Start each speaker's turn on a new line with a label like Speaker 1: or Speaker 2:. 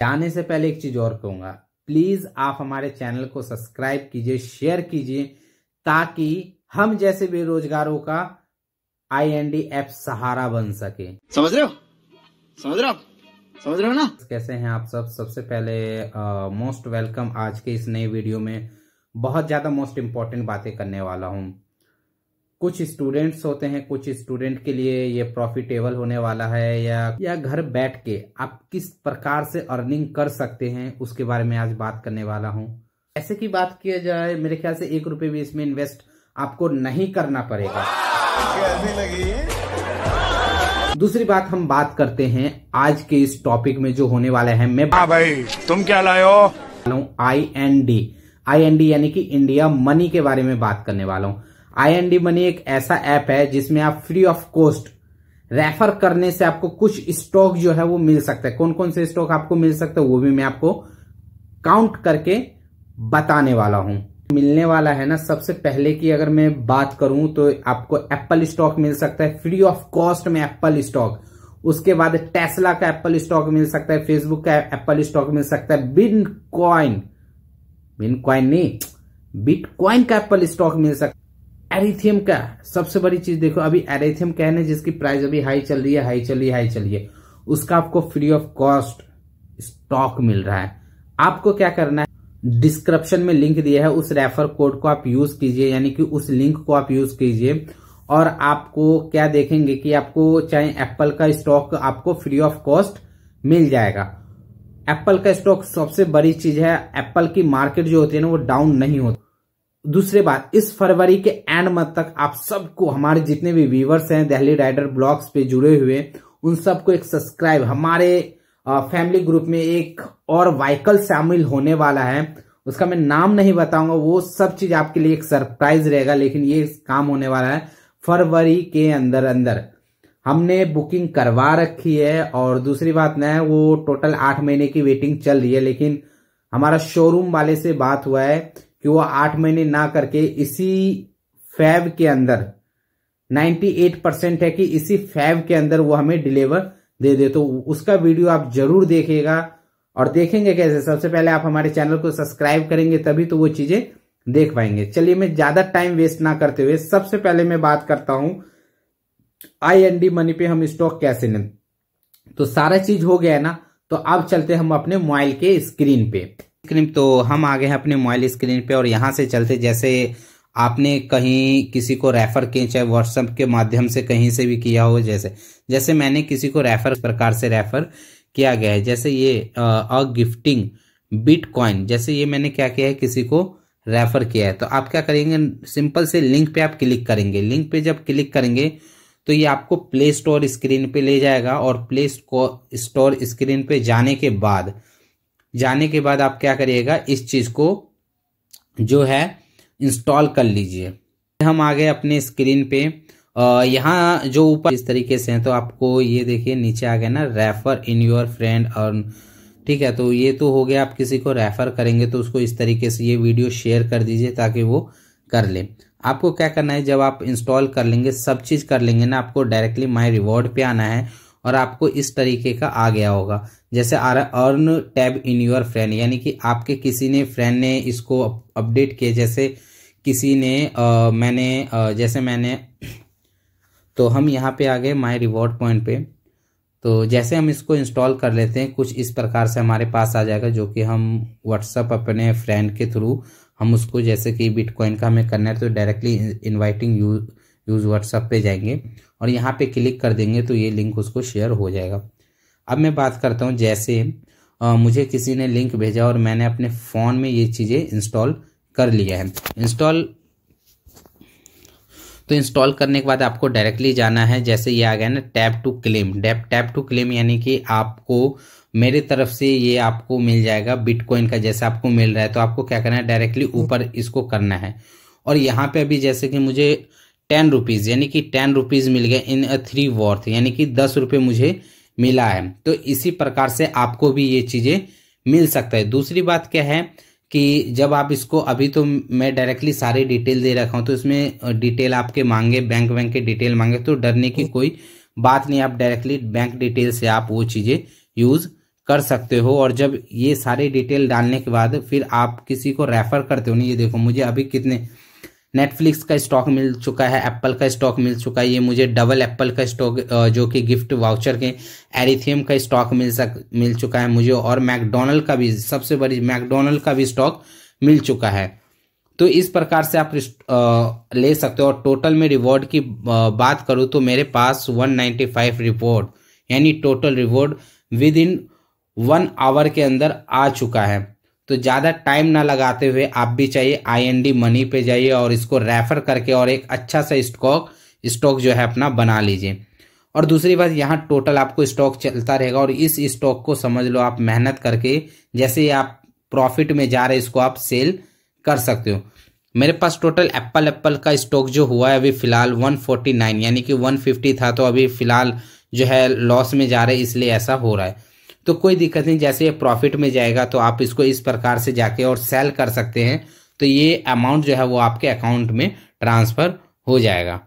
Speaker 1: जाने से पहले एक चीज़ और कहूँगा। प्लीज़ आप हमारे चैनल को सब्सक्राइब कीजिए शेयर कीजिए ताकि हम जैसे बेरोजगारों का आई एन डी एप सहारा बन सके।
Speaker 2: समझ रहे हो? समझ रहे हो समझ रहे हो ना?
Speaker 1: कैसे हैं आप सब? सबसे पहले मोस्ट वेलकम आज के इस नए वीडियो में। बहुत ज़्यादा मोस्ट इंपॉर्टेंट बातें करने वाला हूँ। कुछ स्टूडेंट्स होते हैं कुछ स्टूडेंट के लिए ये प्रॉफिटेबल होने वाला है या या घर बैठ के आप किस प्रकार से अर्निंग कर सकते हैं उसके बारे में आज बात करने वाला हूँ। ऐसे की बात किया जाए मेरे ख्याल से एक रुपए भी इसमें इन्वेस्ट आपको नहीं करना पड़ेगा। दूसरी बात हम बात करते हैं आज के इस टॉपिक में जो होने वाला है मैं
Speaker 3: हाँ भाई तुम क्या लाए हो?
Speaker 1: I N D I N D यानी कि इंडिया मनी के बारे में बात करने वाला हूँ। आई मनी एक ऐसा ऐप है जिसमें आप फ्री ऑफ़ कॉस्ट रेफर करने से आपको कुछ स्टॉक जो है वो मिल सकता है। कौन कौन से स्टॉक आपको मिल सकता है, वो भी मैं आपको काउंट करके बताने वाला हूँ। मिलने वाला है ना सबसे पहले की अगर मैं बात करूँ तो आपको एप्पल स्टॉक मिल सकता है। फ्री ऑफ़ कॉस्ट में एप्पल स्टॉक उसके बाद टेस्ला का एप्पल स्टॉक मिल सकता है। फेसबुक का एप्पल स्टॉक मिल सकता है। बिन कॉइन बिन कॉइन नहीं। बिटकॉइन का एप्पल स्टॉक मिल सकता है। एरिथियम का सबसे बड़ी चीज़ देखो, अभी एरिथियम क्या है जिसकी प्राइस अभी हाई चल रही है, हाई चल रही है, हाई चल रही है, उसका आपको फ्री ऑफ़ कॉस्ट स्टॉक मिल रहा है। आपको क्या करना है? डिस्क्रिप्शन में लिंक दिया है, उस रेफर कोड को आप यूज़ कीजिए, यानी कि उस लिंक को आप यूज़ कीजिए, और आपको क्या देखेंगे कि आपको चाहे एप्पल का स्टॉक आपको फ्री ऑफ़ कॉस्ट मिल जाएगा। एप्पल का स्टॉक सबसे बड़ी चीज़ है, एप्पल की मार्केट जो होती है ना, वो डाउन नहीं होती। दूसरी बात, इस फरवरी के एंड मंथ तक आप सबको, हमारे जितने भी व्यूवर्स हैं दिल्ली राइडर ब्लॉग्स पे जुड़े हुए, उन सबको एक सब्सक्राइब हमारे फैमिली ग्रुप में एक और वाइकल शामिल होने वाला है। उसका मैं नाम नहीं बताऊँगा, वो सब चीज़ आपके लिए एक सरप्राइज़ रहेगा, लेकिन ये काम होने वाला है फरवरी के अंदर अंदर। हमने बुकिंग करवा रखी है, और दूसरी बात न, वो टोटल आठ महीने की वेटिंग चल रही है, लेकिन हमारा शोरूम वाले से बात हुआ है कि वो आठ महीने ना करके इसी फैब के अंदर 98 परसेंट है कि इसी फैब के अंदर वो हमें डिलीवर दे दे। तो उसका वीडियो आप ज़रूर देखिएगा और देखेंगे कैसे। सबसे पहले आप हमारे चैनल को सब्सक्राइब करेंगे तभी तो वो चीज़ें देख पाएँगे। चलिए, मैं ज़्यादा टाइम वेस्ट ना करते हुए सबसे पहले मैं बात करता हूँ आई एन डी मनी पे हम स्टॉक कैसे लें। तो सारा चीज़ हो गया है ना तो अब चलते हम अपने मोबाइल के स्क्रीन पे। स्क्रीन तो हम आ गए हैं अपने मोबाइल स्क्रीन पे और यहाँ से चलते जैसे आपने कहीं किसी को रेफर किए, चाहे व्हाट्सएप के माध्यम से कहीं से भी किया हो, जैसे जैसे मैंने किसी को रेफर प्रकार से रेफर किया गया है। जैसे ये, अ गिफ्टिंग बिटकॉइन जैसे ये मैंने क्या किया है, किसी को रेफर किया है। तो आप क्या करेंगे सिंपल से लिंक पे आप क्लिक करेंगे। लिंक पे जब क्लिक करेंगे तो ये आपको प्ले स्टोर स्क्रीन पे ले जाएगा और प्ले स्टोर स्क्रीन पे जाने के बाद जाने के बाद आप क्या करिएगा, इस चीज़ को जो है इंस्टॉल कर लीजिए। हम आ गए अपने स्क्रीन पे। यहाँ जो ऊपर इस तरीके से है तो आपको ये देखिए, नीचे आ गया ना रेफर इन योर फ्रेंड और ठीक है तो ये तो हो गया, आप किसी को रेफर करेंगे तो उसको इस तरीके से ये वीडियो शेयर कर दीजिए ताकि वो कर ले। आपको क्या करना है, जब आप इंस्टॉल कर लेंगे, सब चीज़ कर लेंगे ना, आपको डायरेक्टली माई रिवॉर्ड पे आना है और आपको इस तरीके का आ गया होगा। जैसे earn tab in your friend यानी कि आपके किसी ने फ्रेंड ने इसको अपडेट किया जैसे किसी ने आ, मैंने आ, जैसे मैंने तो हम यहाँ पे आ गए माई रिवॉर्ड पॉइंट पे। तो जैसे हम इसको इंस्टॉल कर लेते हैं कुछ इस प्रकार से हमारे पास आ जाएगा जो कि हम व्हाट्सअप अपने फ्रेंड के थ्रू हम उसको जैसे कि बिटकॉइन का हमें करना है तो directly inviting use use WhatsApp पे जाएँगे। और यहाँ पे क्लिक कर देंगे तो ये लिंक उसको शेयर हो जाएगा। अब मैं बात करता हूँ जैसे आ, मुझे किसी ने लिंक भेजा और मैंने अपने फ़ोन में ये चीज़ें इंस्टॉल कर लिया है। इंस्टॉल तो इंस्टॉल करने के बाद आपको डायरेक्टली जाना है जैसे ये आ गया ना tap to claim. Tap tap to claim यानी कि आपको मेरे तरफ़ से ये आपको मिल जाएगा बिटकॉइन का जैसे आपको मिल रहा है तो आपको क्या करना है डायरेक्टली ऊपर इसको करना है। और यहाँ पे अभी जैसे कि मुझे टेन रुपीज़ यानी कि टेन रुपीज़ मिल गए इन अ थ्री वॉर्थ यानी कि दस रुपये मुझे मिला है। तो इसी प्रकार से आपको भी ये चीज़ें मिल सकता है। दूसरी बात क्या है कि जब आप इसको अभी तो मैं डायरेक्टली सारे डिटेल दे रखा हूँ तो इसमें डिटेल आपके मांगे बैंक बैंक के डिटेल मांगे तो डरने की कोई बात नहीं आप डायरेक्टली बैंक डिटेल से आप वो चीज़ें यूज़ कर सकते हो। और जब ये सारी डिटेल डालने के बाद फिर आप किसी को रेफर करते हो ना ये देखो मुझे अभी कितने नेटफ्लिक्स का स्टॉक मिल चुका है एप्पल का स्टॉक मिल चुका है, ये मुझे डबल एप्पल का स्टॉक जो कि गिफ्ट वाउचर के एरिथियम का स्टॉक मिल सक, मिल चुका है मुझे और मैकडोनल्ड का भी, सबसे बड़ी मैकडोनल्ड का भी स्टॉक मिल चुका है। तो इस प्रकार से आप ले सकते हो और टोटल में रिवॉर्ड की बात करूँ तो मेरे पास 195 रिवॉर्ड यानी total reward within one hour के अंदर आ चुका है। तो ज़्यादा टाइम ना लगाते हुए आप भी चाहिए आईएनडी मनी पे जाइए और इसको रेफर करके और एक अच्छा सा स्टॉक स्टॉक जो है अपना बना लीजिए। और दूसरी बात, यहाँ टोटल आपको स्टॉक चलता रहेगा और इस स्टॉक को समझ लो आप मेहनत करके, जैसे आप प्रॉफिट में जा रहे इसको आप सेल कर सकते हो। मेरे पास टोटल एप्पल एप्पल का स्टॉक जो हुआ है अभी फ़िलहाल 149 यानी कि 150 था तो अभी फ़िलहाल जो है लॉस में जा रहे इसलिए ऐसा हो रहा है। तो कोई दिक्कत नहीं, जैसे ये प्रॉफिट में जाएगा तो आप इसको इस प्रकार से जाके और सेल कर सकते हैं तो ये अमाउंट जो है वो आपके अकाउंट में ट्रांसफ़र हो जाएगा।